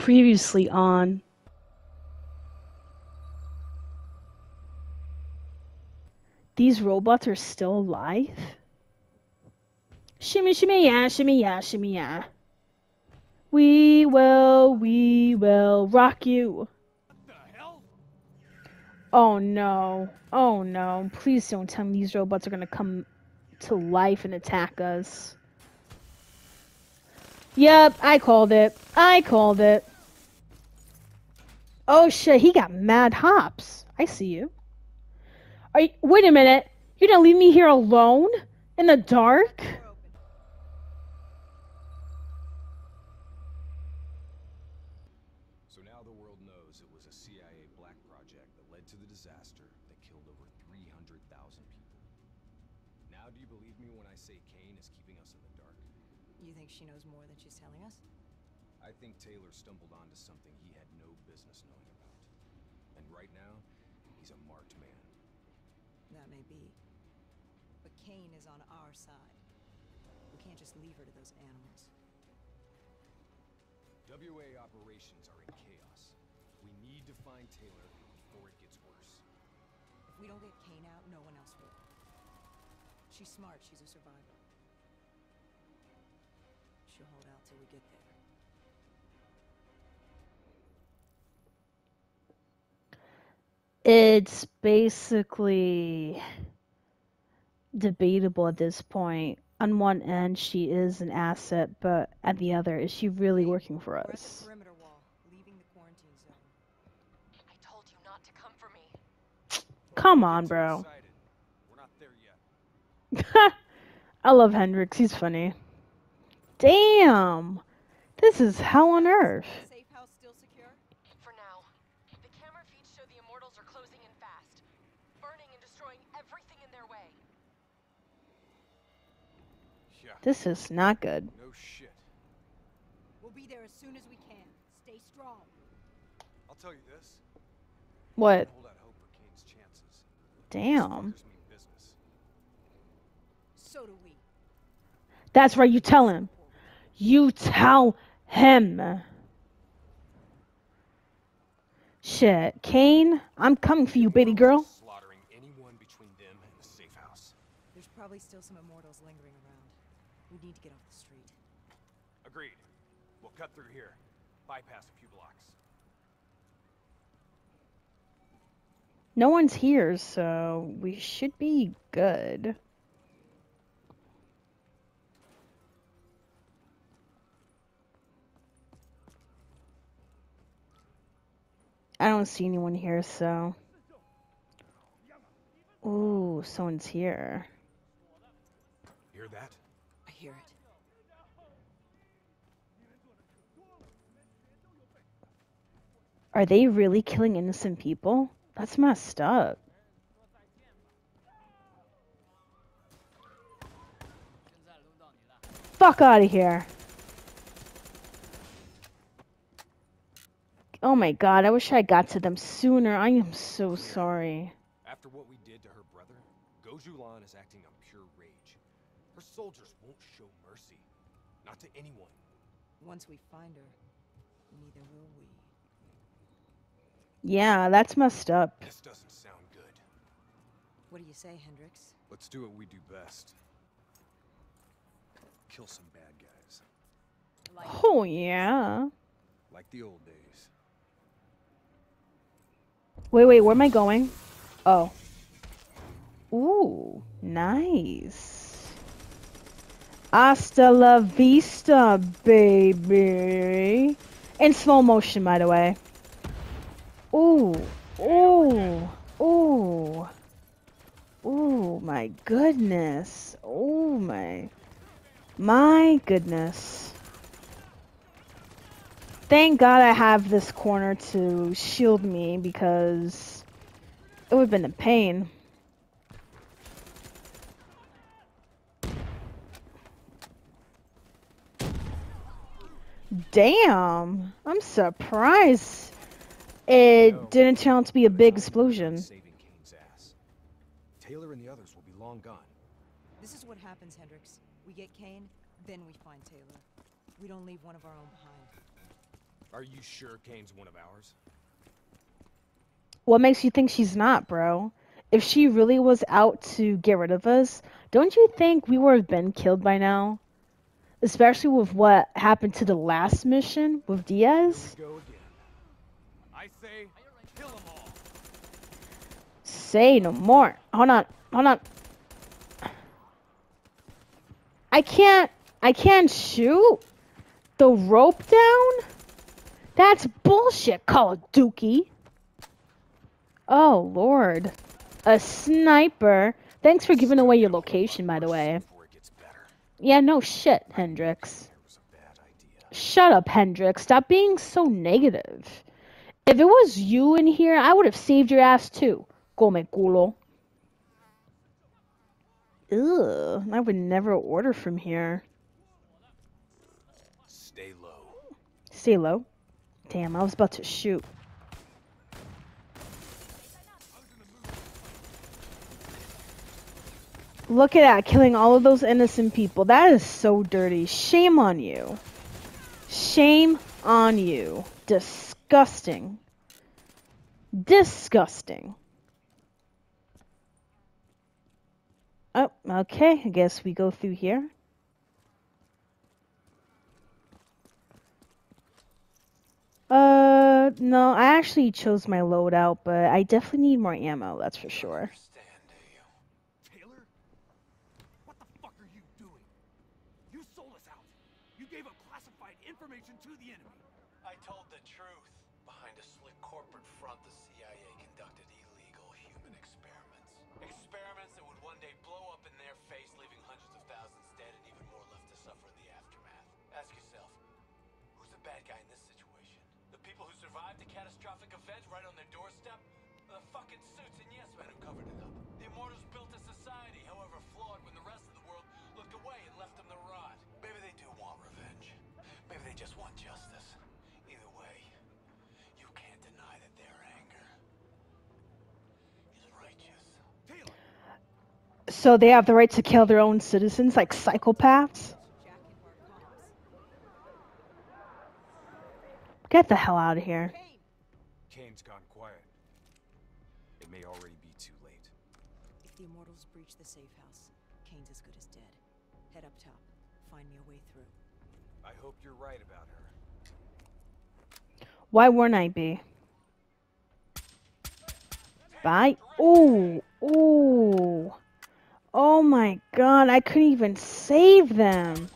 Previously on. These robots are still alive? Shimmy, shimmy, yeah, shimmy, yeah, shimmy, yeah. We will, we will rock you. Oh no. Oh no. Please don't tell me these robots are gonna come to life and attack us. Yep, I called it. I called it. Oh shit, he got mad hops. I see you. Are you, wait a minute. You're gonna leave me here alone? In the dark? So now the world knows it was a CIA black project that led to the disaster that killed over 300,000 people. Now do you believe me when I say Kane is keeping us in the dark? You think she knows more than she's telling us? I think Taylor stumbled onto something he had no business knowing about. And right now, he's a marked man. That may be. But Kane is on our side. We can't just leave her to those animals. WA operations are in chaos. We need to find Taylor before it gets worse. If we don't get Kane out, no one else will. She's smart, she's a survivor. She'll hold out till we get there. It's basically debatable at this point. On one end, she is an asset, but at the other, is she really working for We're at the us? perimeter wall, leaving the quarantine zone. I told you not to come for me. Come on, bro. excited. We're not there yet. I love Hendricks. He's funny. Damn! This is hell on earth. Safe house still secure? For now. The camera feeds show the immortals are closing in fast, burning and destroying everything in their way. Yeah. This is not good. No shit. We'll be there as soon as we can. Stay strong. I'll tell you this. What? Hold out hope for Kane's chances. Damn. Fuckers mean business. So do we. That's right, you tell him. You tell him. Shit. Kane, I'm coming for you, baby girl. Slaughtering anyone between them and the safe house. There's probably still some immortals lingering around. We need to get off the street. Agreed. We'll cut through here. Bypass a few blocks. No one's here, so we should be good. I don't see anyone here, so. Ooh, someone's here. Hear that? Are they really killing innocent people? That's messed up. Fuck out of here. Oh my god, I wish I got to them sooner. I am so sorry. After what we did to her brother, Goh Xiulan is acting on pure rage. Her soldiers won't show mercy. Not to anyone. Once we find her, neither will we. Yeah, that's messed up. This doesn't sound good. What do you say, Hendricks? Let's do what we do best. Kill some bad guys. Like Oh, yeah. Like the old days. Wait, wait, where am I going? Oh. Ooh, nice. Hasta la vista, baby. In slow motion, by the way. Ooh, ooh, ooh. Ooh, my goodness. Oh, my. My goodness. Thank God I have this corner to shield me because it would have been a pain. Damn, I'm surprised it didn't turn out to be a big explosion. Saving Kane's ass. Taylor and the others will be long gone. This is what happens, Hendricks. We get Kane, then we find Taylor. We don't leave one of our own behind. Are you sure Kane's one of ours? What makes you think she's not, bro? If she really was out to get rid of us, don't you think we would have been killed by now? Especially with what happened to the last mission with Diaz? Go again. I say, kill them all. Say no more. Hold on. Hold on. I can't I can't shoot the rope down? That's bullshit, Call of Duty. Oh lord. A sniper. Thanks for giving away your location, by the way. Before it gets better. Yeah, no shit, Hendricks. It was a bad idea. Shut up, Hendricks. Stop being so negative. If it was you in here, I would have saved your ass too. Come culo. Ugh, I would never order from here. Stay low. Stay low. Damn, I was about to shoot. Look at that, killing all of those innocent people. That is so dirty. Shame on you. Shame on you. Disgusting. Disgusting. Disgusting. Oh, okay. I guess we go through here. Uh, no, I actually chose my loadout, but I definitely need more ammo, that's for sure. Ask yourself, who's the bad guy in this situation? The people who survived a catastrophic event right on their doorstep? Or the fucking suits and yes men who covered it up? The Immortals built a society, however flawed, when the rest of the world looked away and left them to rot. Maybe they do want revenge. Maybe they just want justice. Either way, you can't deny that their anger is righteous. So they have the right to kill their own citizens like psychopaths? Jack into our comms. Get the hell out of here. Kane, Kane's gone quiet. It may already be too late. if the Immortals breach the safe house, Kane's as good as dead. Head up top. Find me a way through. I hope you're right about her. Why wouldn't I be? Bye. Ooh, ooh. Oh my god, I couldn't even save them.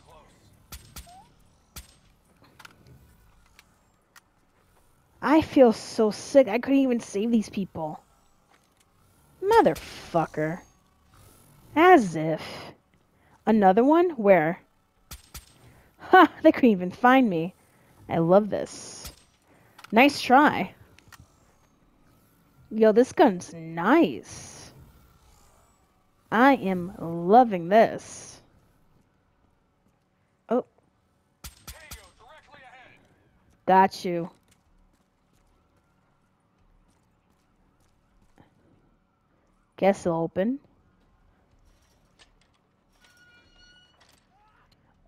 I feel so sick. I couldn't even save these people. Motherfucker. As if. Another one? Where? Ha! They couldn't even find me. I love this. Nice try. Yo, this gun's nice. I am loving this. Oh, got you. Guess it'll open.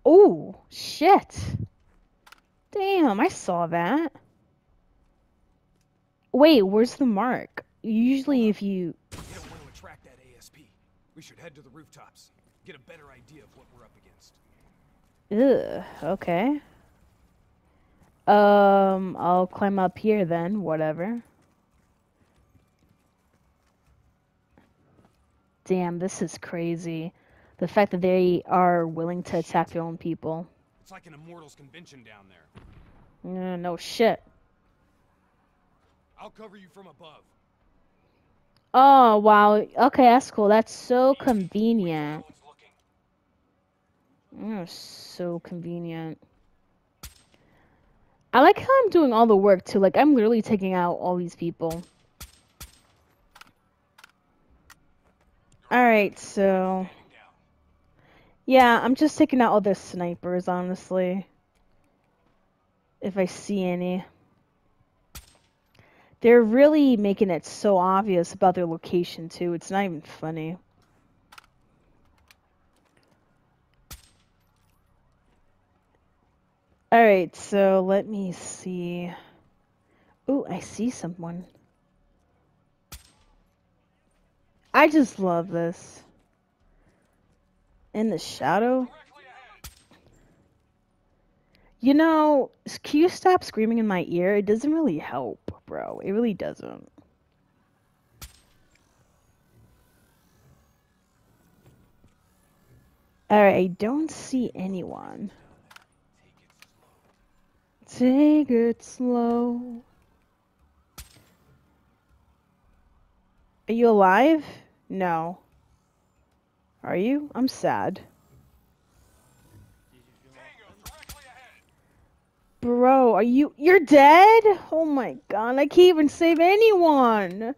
Oh, shit. Damn, I saw that. Wait, where's the mark? Usually if you... We don't want to attract that ASP. We should head to the rooftops. Get a better idea of what we're up against. Ugh, okay. Um, I'll climb up here then, whatever. Damn, this is crazy. The fact that they are willing to attack their own people. It's like an Immortals convention down there. Uh, no shit. I'll cover you from above. Oh, wow. Okay, that's cool. That's so convenient. Mm, so convenient. I like how I'm doing all the work too. Like I'm literally taking out all these people. All right, so yeah, I'm just taking out all the snipers, honestly. If I see any. They're really making it so obvious about their location too. It's not even funny. Alright, so let me see. Ooh, I see someone. I just love this. In the shadow. You know, can you stop screaming in my ear? It doesn't really help, bro. It really doesn't. Alright, I don't see anyone. Take it slow. Are you alive? No. Are you? I'm sad. Bro, are you you're dead? Oh my god, I can't even save anyone.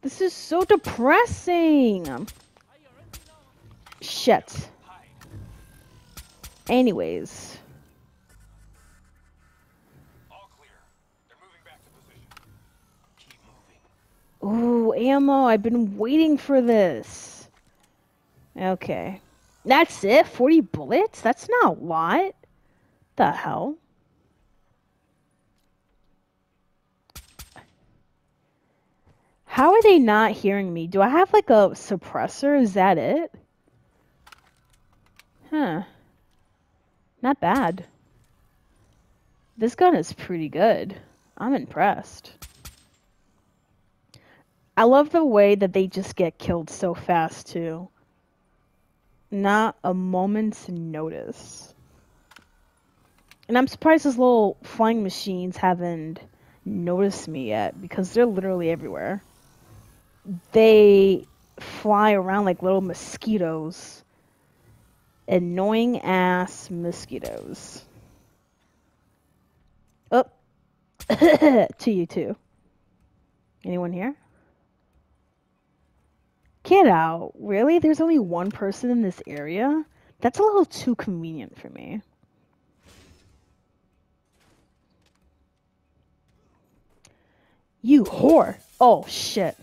This is so depressing. Shit. Anyways. Ooh, ammo. I've been waiting for this. Okay. That's it? 40 bullets? That's not a lot. The hell? How are they not hearing me? Do I have like a suppressor? Is that it? Huh. Not bad. This gun is pretty good. I'm impressed. I love the way that they just get killed so fast too. Not a moment's notice. And I'm surprised those little flying machines haven't noticed me yet because they're literally everywhere. They fly around like little mosquitoes. Annoying ass mosquitoes. Oh. to you too. Anyone here? Get out. Really? There's only one person in this area? That's a little too convenient for me. You whore. Oh, shit.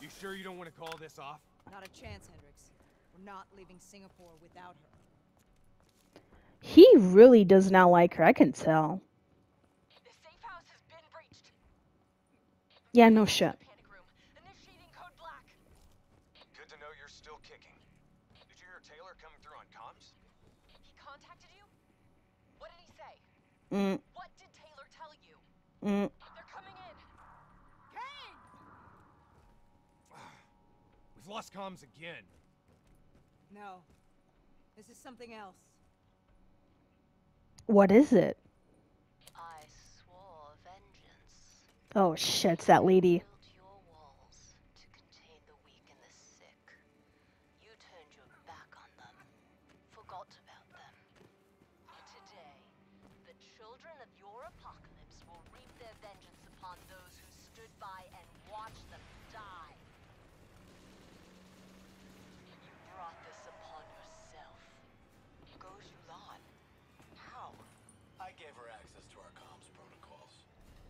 You sure you don't want to call this off? Not a chance, Hendricks. We're not leaving Singapore without her. He really does not like her. I can tell. The safe house has been breached. Yeah, no shit. Panic room. Initiating code black. Good to know you're still kicking. Did you hear Taylor coming through on comms? He contacted you? What did he say? Mm, What did Taylor tell you? mm. They're coming in. Kane! We've lost comms again. No. This is something else. What is it? I swore vengeance. Oh shit, it's that lady.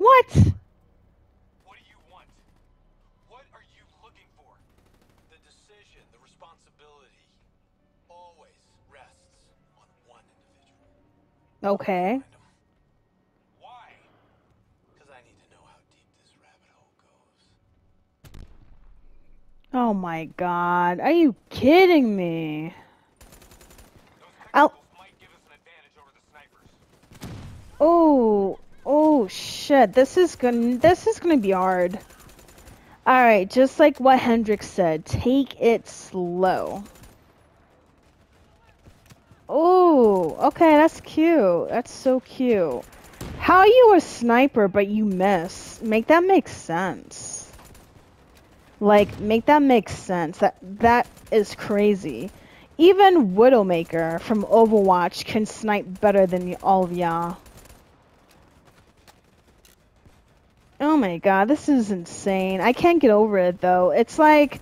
What? What do you want? What are you looking for? The decision, the responsibility, always rests on one individual. Okay. Why? Because I need to know how deep this rabbit hole goes. Oh my god. Are you kidding me? Those Ow. technicals might give us an advantage over the snipers. Oh, oh shit. Shit, this is gonna this is gonna be hard. Alright, just like what Hendricks said, take it slow. Oh, okay, that's cute. That's so cute. How are you a sniper but you miss? Make that make sense. Like, make that make sense. That that is crazy. Even Widowmaker from Overwatch can snipe better than all of y'all. Oh my god, this is insane. I can't get over it though. It's like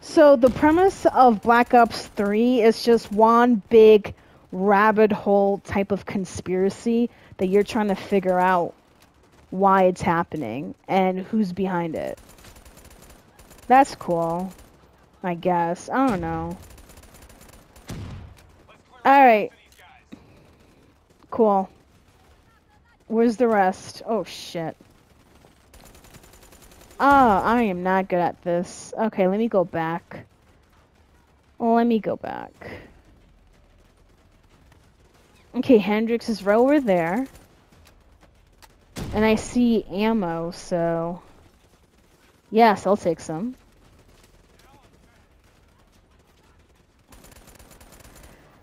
so the premise of Black Ops 3 is just one big rabbit hole type of conspiracy that you're trying to figure out why it's happening and who's behind it. That's cool. I guess. I don't know. All right. to these guys. Cool. Where's the rest? Oh shit. Ah, I am not good at this. Okay, let me go back. Let me go back. Okay, Hendricks is right over there. And I see ammo, so... Yes, I'll take some.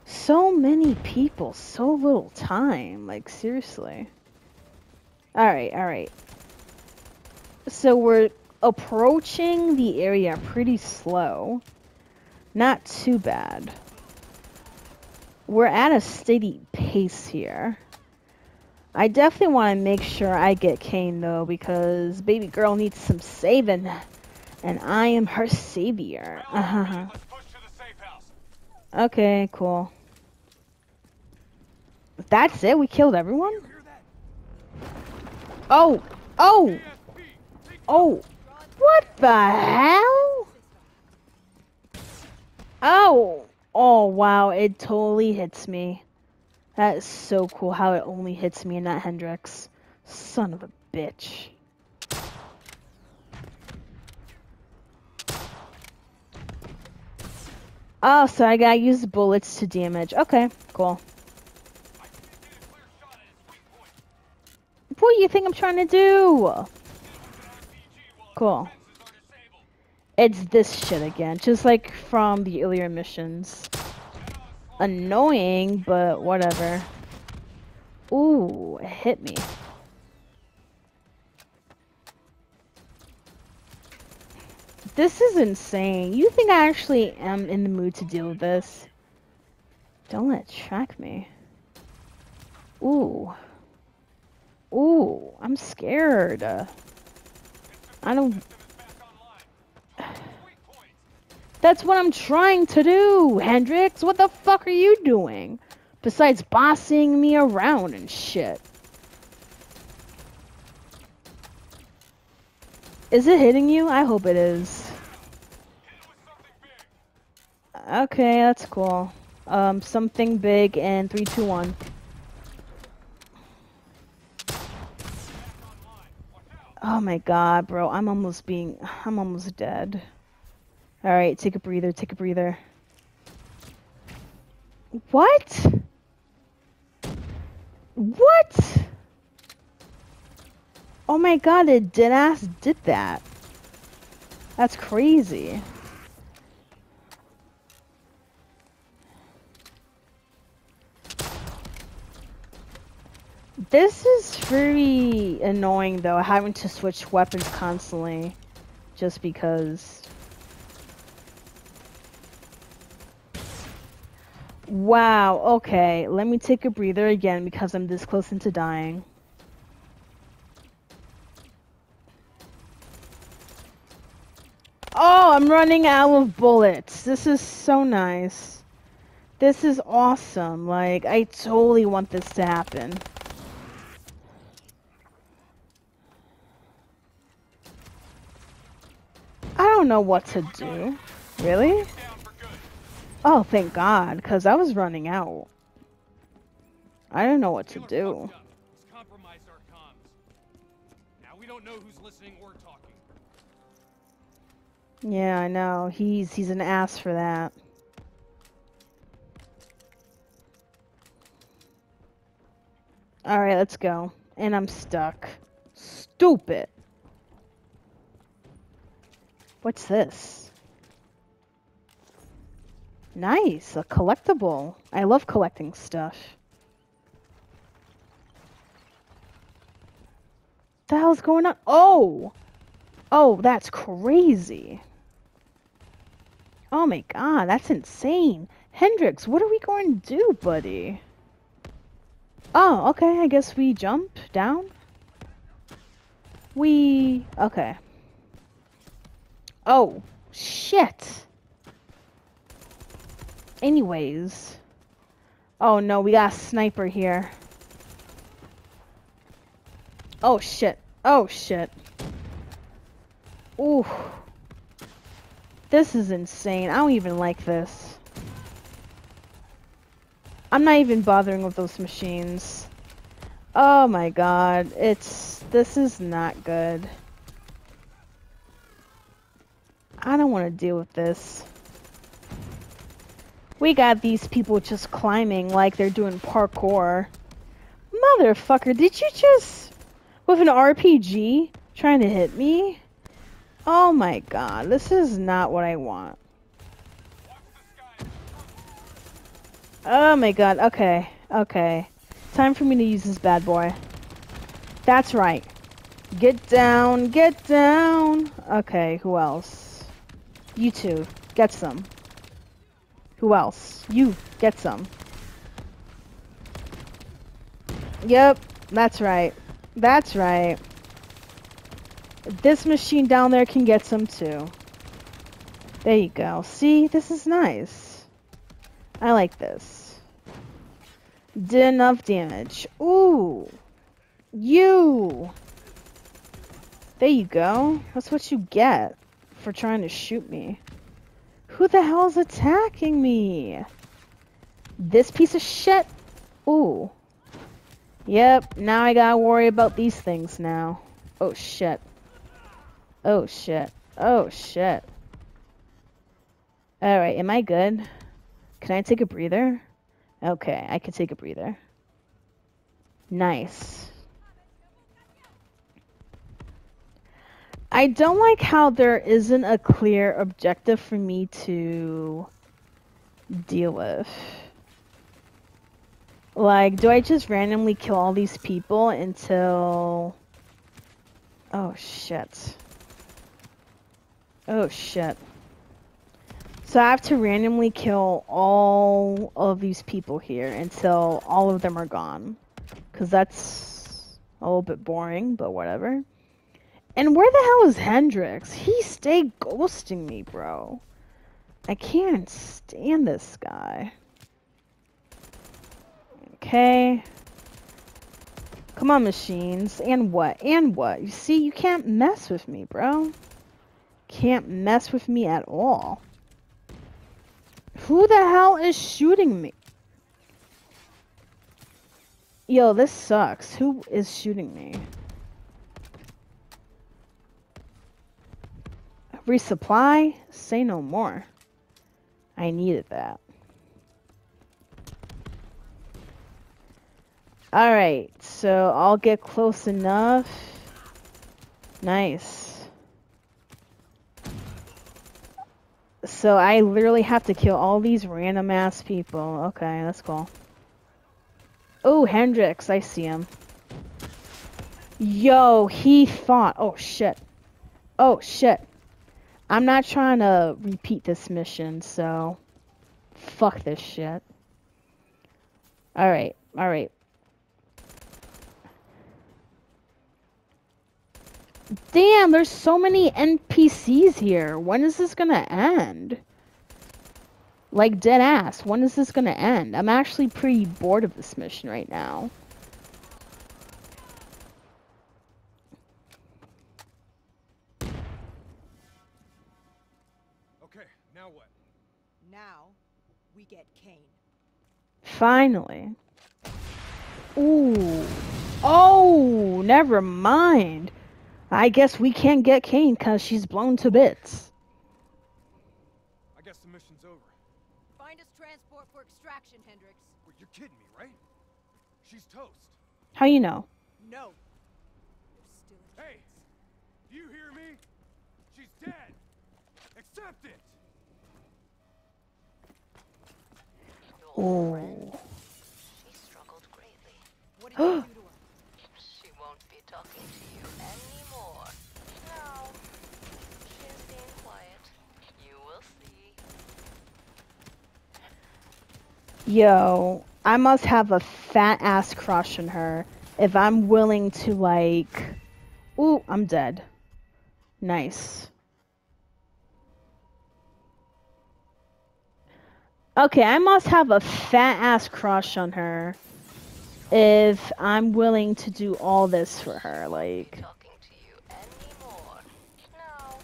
So many people, so little time. Like, seriously. Alright, alright. So we're approaching the area pretty slow. Not too bad. We're at a steady pace here. I definitely want to make sure I get Kane though because baby girl needs some saving and I am her savior. Uh -huh. Let's push to the safe house. Okay, cool. That's it? We killed everyone? Oh! Oh! Oh! What the hell? Oh! Oh, wow, it totally hits me. That is so cool how it only hits me and not Hendricks. Son of a bitch. Oh, so I gotta use bullets to damage. Okay, cool. What do you think I'm trying to do? Cool. It's this shit again, just like from the earlier missions. Annoying, but whatever. Ooh, it hit me. This is insane. You think I actually am in the mood to deal with this? Don't let it track me. Ooh. Ooh, I'm scared. I don't... That's what I'm trying to do, Hendricks. What the fuck are you doing? Besides bossing me around and shit. Is it hitting you? I hope it is. Okay, that's cool. Um, something big and three, two, one. Oh my god, bro. I'm almost being... I'm almost dead. Alright, take a breather, take a breather. What? What? Oh my god, it dead ass did that. That's crazy. This is very annoying though, having to switch weapons constantly. Just because. Wow, okay. Let me take a breather again because I'm this close into dying. Oh, I'm running out of bullets. This is so nice. This is awesome. Like, I totally want this to happen. Don't know what to do. Really? Oh, thank God, because I was running out. I don't know what to do. Yeah, I know. He's he's an ass for that. Alright, let's go. And I'm stuck. Stupid. What's this? Nice, a collectible. I love collecting stuff. the hell's going on? Oh! Oh, that's crazy. Oh my god, that's insane. Hendricks, what are we going to do, buddy? Oh, okay, I guess we jump down. We... Okay. Oh, shit. Anyways. Oh no, we got a sniper here. Oh shit. Oh shit. Ooh. This is insane. I don't even like this. I'm not even bothering with those machines. Oh my god, it's this is not good. I don't want to deal with this. We got these people just climbing like they're doing parkour. Motherfucker, did you just with an RPG trying to hit me? Oh my god, this is not what I want. Oh my god, okay, okay. Time for me to use this bad boy. That's right. Get down, get down. Okay, who else? You two, get some. Who else? You, get some. Yep, that's right. That's right. This machine down there can get some too. There you go. See, this is nice. I like this. Did enough damage. Ooh. You. There you go. That's what you get for trying to shoot me. Who the hell is attacking me? This piece of shit? Ooh. Yep, now I gotta worry about these things now. Oh shit. Oh shit. Oh shit. Alright, am I good? Can I take a breather? Okay, I can take a breather. Nice. I don't like how there isn't a clear objective for me to deal with. Like, do I just randomly kill all these people until... Oh, shit. Oh, shit. So I have to randomly kill all of these people here until all of them are gone. Because that's a little bit boring, but whatever. And where the hell is Hendricks? He stayed ghosting me, bro. I can't stand this guy. Okay. Come on, machines. And what? And what? You see, you can't mess with me, bro. Can't mess with me at all. Who the hell is shooting me? Yo, this sucks. Who is shooting me? Resupply? Say no more. I needed that. Alright, so I'll get close enough. Nice. So I literally have to kill all these random ass people. Okay, that's cool. Oh, Hendricks, I see him. Yo, he fought. Oh, shit. Oh, shit. I'm not trying to repeat this mission, so... Fuck this shit. Alright, alright. Damn, there's so many NPCs here. When is this gonna end? Like, dead ass. When is this gonna end? I'm actually pretty bored of this mission right now. Finally. Ooh. Oh, never mind. I guess we can't get Kane because she's blown to bits. I guess the mission's over. Find us transport for extraction, Hendricks. Wait, you're kidding me, right? She's toast. How you know? No. There's still a Hey! Do you hear me? She's dead! Accept it! Your Ooh. She won't be talking to you anymore. No. She's being quiet. You will see. Yo, I must have a fat ass crush on her if I'm willing to like. Ooh, I'm dead. Nice. Okay, I must have a fat ass crush on her if I'm willing to do all this for her. Like, Talking to you anymore. No.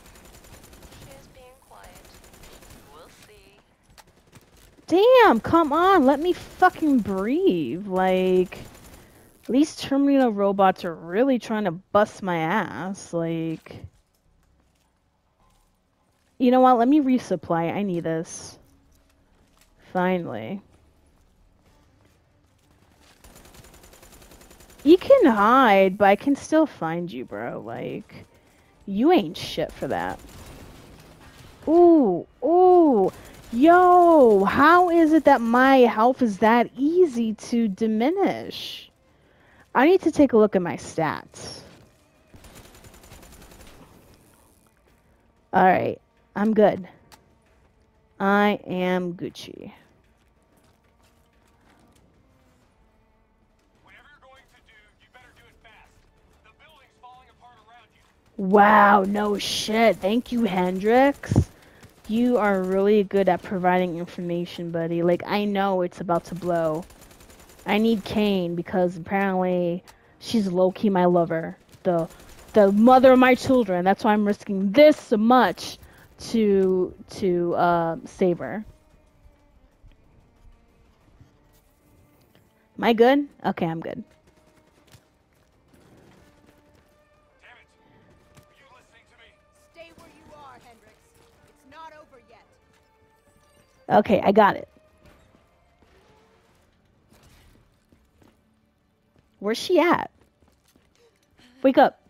She's being quiet. You will see. damn, come on, let me fucking breathe. Like, These Terminator robots are really trying to bust my ass. Like, you know what? Let me resupply. I need this. Finally. You can hide, but I can still find you, bro. Like, you ain't shit for that. Ooh, ooh. Yo, how is it that my health is that easy to diminish? I need to take a look at my stats. Alright, I'm good. I am Gucci. Wow, no shit. Thank you, Hendricks. You are really good at providing information, buddy. Like, I know it's about to blow. I need Kane because apparently she's low key my lover. The the mother of my children. That's why I'm risking this much to to uh, save her. Am I good? Okay, I'm good. Okay, I got it. Where's she at? Wake up.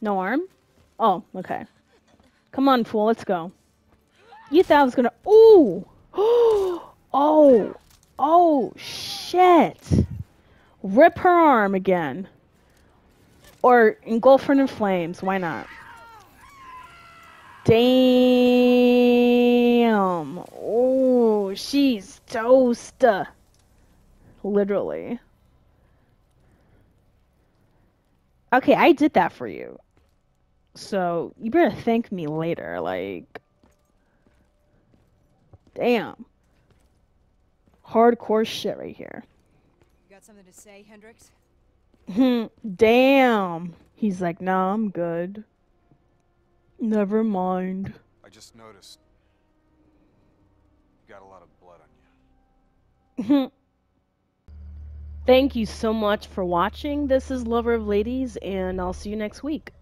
No arm? Oh, okay. Come on, fool, let's go. You thought I was gonna. Ooh! Oh! Oh, shit! Rip her arm again. Or engulf her in flames, why not? Damn. Oh, she's toast. Literally. Okay, I did that for you. So, you better thank me later. Like, damn. Hardcore shit right here. You got something to say, Hendricks? Hmm, damn. He's like, nah, I'm good. Never mind. I just noticed. You got a lot of blood on you. Thank you so much for watching. This is Lover of Ladies, and I'll see you next week.